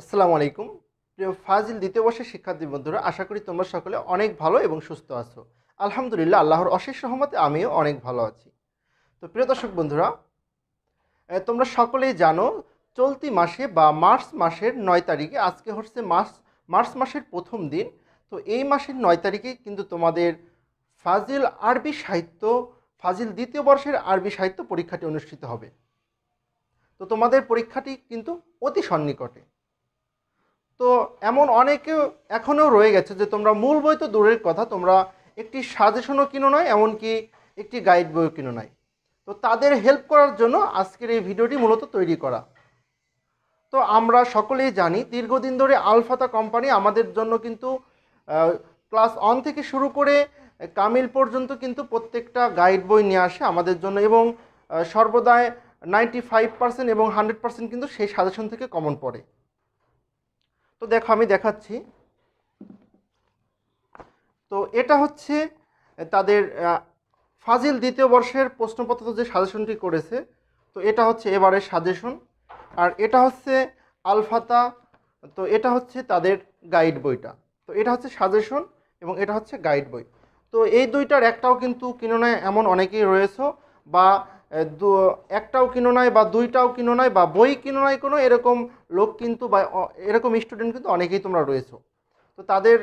আসসালামু আলাইকুম। প্রিয় ফাজিল দ্বিতীয় বর্ষের শিক্ষার্থী বন্ধুরা, আশা করি তোমরা সকলে অনেক ভালো এবং সুস্থ আছো। আলহামদুলিল্লাহ, আল্লাহর অশেষ রহমতে আমিও অনেক ভালো আছি। তো প্রিয় দর্শক বন্ধুরা তোমরা সকলেই জানো, চলতি মাসে বা মার্চ মাসের নয় তারিখে, আজকে হচ্ছে মার্চ মার্চ মাসের প্রথম দিন। তো এই মাসের নয় তারিখে কিন্তু তোমাদের ফাজিল আরবি সাহিত্য, ফাজিল দ্বিতীয় বর্ষের আরবি সাহিত্য পরীক্ষাটি অনুষ্ঠিত হবে। তো তোমাদের পরীক্ষাটি কিন্তু অতি সন্নিকটে। তো এমন অনেকে এখনও রয়ে গেছে যে তোমরা মূল বই তো দূরের কথা, তোমরা একটি সাজেশনও কিনো নয় এমনকি একটি গাইড বইও কিনো নাই। তো তাদের হেল্প করার জন্য আজকের এই ভিডিওটি মূলত তৈরি করা। তো আমরা সকলেই জানি, দীর্ঘদিন ধরে আলফাতা কোম্পানি আমাদের জন্য কিন্তু ক্লাস ওয়ান থেকে শুরু করে কামিল পর্যন্ত কিন্তু প্রত্যেকটা গাইড বই নিয়ে আসে আমাদের জন্য এবং সর্বদাই নাইনটি ফাইভ পার্সেন্ট এবং হান্ড্রেড পার্সেন্ট কিন্তু সেই সাজেশন থেকে কমন পড়ে। তো দেখো আমি দেখাচ্ছি। তো এটা হচ্ছে তাদের ফাজিল দ্বিতীয় বর্ষের প্রশ্নপত্র যে সাজেশনটি করেছে, তো এটা হচ্ছে এবারের সাজেশন। আর এটা হচ্ছে আলফাতা, তো এটা হচ্ছে তাদের গাইড বইটা। তো এটা হচ্ছে সাজেশন এবং এটা হচ্ছে গাইড বই। তো এই দুইটার একটাও কিন্তু কিনো নয় এমন অনেকেই রয়েছে বা একটাও কিনো নাই বা দুইটাও কিনো নাই বা বই কিনো নাই কোনো, এরকম লোক কিন্তু বা এরকম স্টুডেন্ট কিন্তু অনেকেই তোমরা রয়েছো। তো তাদের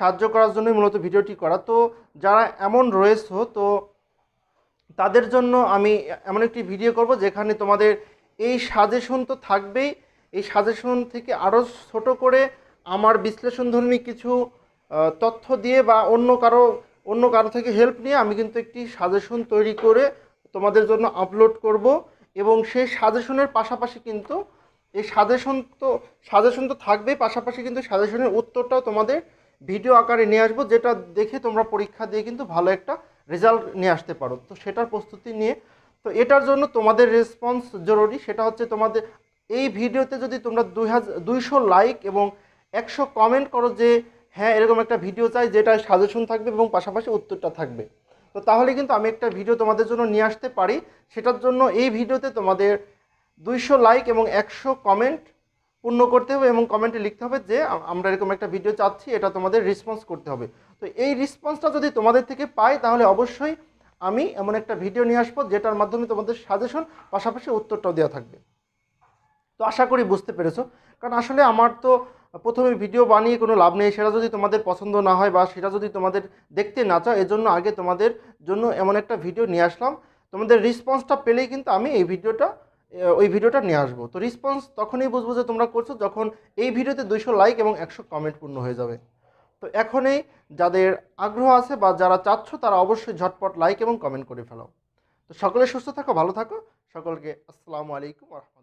সাহায্য করার জন্যই মূলত ভিডিওটি করা। তো যারা এমন রয়েছো, তো তাদের জন্য আমি এমন একটি ভিডিও করব যেখানে তোমাদের এই সাজেশন তো থাকবেই। এই সাজেশন থেকে আরও ছোট করে আমার বিশ্লেষণধর্মী কিছু তথ্য দিয়ে বা অন্য কারও অন্য কারও থেকে হেল্প নিয়ে আমি কিন্তু একটি সাজেশন তৈরি করে তোমাদের জন্য আপলোড করব এবং সেই সাজেশনের পাশাপাশি কিন্তু এই সাজেশন তো সাজেশন তো থাকবেই, পাশাপাশি কিন্তু সাজেশনের উত্তরটাও তোমাদের ভিডিও আকারে নিয়ে আসব, যেটা দেখে তোমরা পরীক্ষা দিয়ে কিন্তু ভালো একটা রেজাল্ট নিয়ে আসতে পারো। তো সেটার প্রস্তুতি নিয়ে, তো এটার জন্য তোমাদের রেসপন্স জরুরি, সেটা হচ্ছে তোমাদের এই ভিডিওতে যদি তোমরা দুই দুইশো লাইক এবং একশো কমেন্ট করো যে হ্যাঁ এরকম একটা ভিডিও চাই যেটা সাজেশন থাকবে এবং পাশাপাশি উত্তরটা থাকবে। তো তাহলে কিন্তু আমি একটা ভিডিও তোমাদের জন্য নিয়ে আসতে পারি। সেটার জন্য এই ভিডিওতে তোমাদের দুইশো লাইক এবং একশো কমেন্ট পূর্ণ করতে হবে এবং কমেন্টে লিখতে হবে যে আমরা এরকম একটা ভিডিও চাচ্ছি, এটা তোমাদের রেসপন্স করতে হবে। তো এই রেসপন্সটা যদি তোমাদের থেকে পাই, তাহলে অবশ্যই আমি এমন একটা ভিডিও নিয়ে আসব, যেটার মাধ্যমে তোমাদের সাজেশন পাশাপাশি উত্তরটাও দেওয়া থাকবে। তো আশা করি বুঝতে পেরেছ। কারণ আসলে আমার তো প্রথমে ভিডিও বানিয়ে কোনো লাভ নেই, সেটা যদি তোমাদের পছন্দ না হয় বা সেটা যদি তোমাদের দেখতে না চাও, এজন্য আগে তোমাদের জন্য এমন একটা ভিডিও নিয়ে আসলাম। তোমাদের রেসপন্সটা পেলেই কিন্তু আমি এই ভিডিওটা ওই ভিডিওটা নিয়ে আসব। তো রেসপন্স তখনই বুঝব যে তোমরা করছ যখন এই ভিডিওতে দুইশো লাইক এবং একশো কমেন্ট পূর্ণ হয়ে যাবে। তো এখনই যাদের আগ্রহ আছে বা যারা চাচ্ছ, তারা অবশ্যই ঝটপট লাইক এবং কমেন্ট করে ফেলো তো সকলে সুস্থ থাকো, ভালো থাকো। সকলকে আসসালামু আলাইকুম রহমতুল্লাহ।